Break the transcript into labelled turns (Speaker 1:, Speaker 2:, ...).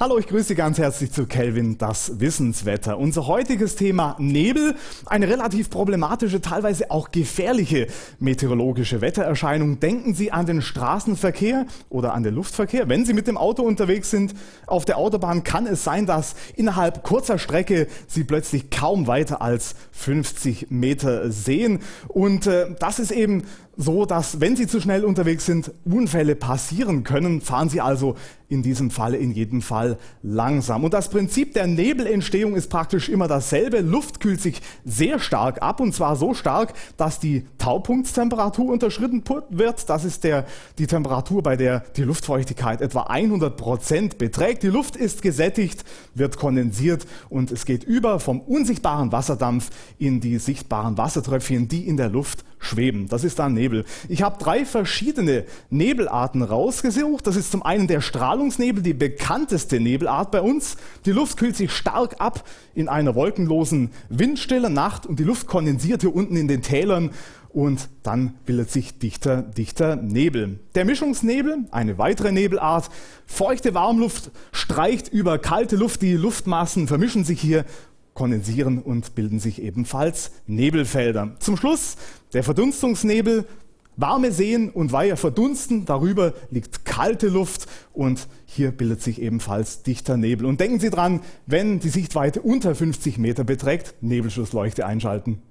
Speaker 1: Hallo, ich grüße Sie ganz herzlich zu Kelvin, das Wissenswetter. Unser heutiges Thema Nebel, eine relativ problematische, teilweise auch gefährliche meteorologische Wettererscheinung. Denken Sie an den Straßenverkehr oder an den Luftverkehr. Wenn Sie mit dem Auto unterwegs sind, auf der Autobahn kann es sein, dass innerhalb kurzer Strecke Sie plötzlich kaum weiter als 50 Meter sehen. Und äh, das ist eben so, dass wenn Sie zu schnell unterwegs sind, Unfälle passieren können. Fahren Sie also in diesem Falle in jedem Fall langsam. Und das Prinzip der Nebelentstehung ist praktisch immer dasselbe. Luft kühlt sich sehr stark ab und zwar so stark, dass die Taupunktstemperatur unterschritten wird. Das ist der, die Temperatur, bei der die Luftfeuchtigkeit etwa 100 Prozent beträgt. Die Luft ist gesättigt, wird kondensiert und es geht über vom unsichtbaren Wasserdampf in die sichtbaren Wassertröpfchen, die in der Luft schweben. Das ist dann Nebel. Ich habe drei verschiedene Nebelarten rausgesucht. Das ist zum einen der Strahlungsnebel, die bekannteste Nebelart bei uns. Die Luft kühlt sich stark ab in einer wolkenlosen, windstillen Nacht und die Luft kondensiert hier unten in den Tälern und dann bildet sich dichter, dichter Nebel. Der Mischungsnebel, eine weitere Nebelart. Feuchte Warmluft streicht über kalte Luft. Die Luftmassen vermischen sich hier kondensieren und bilden sich ebenfalls Nebelfelder. Zum Schluss der Verdunstungsnebel. Warme Seen und Weiher verdunsten, darüber liegt kalte Luft und hier bildet sich ebenfalls dichter Nebel. Und denken Sie dran, wenn die Sichtweite unter 50 Meter beträgt, Nebelschussleuchte einschalten.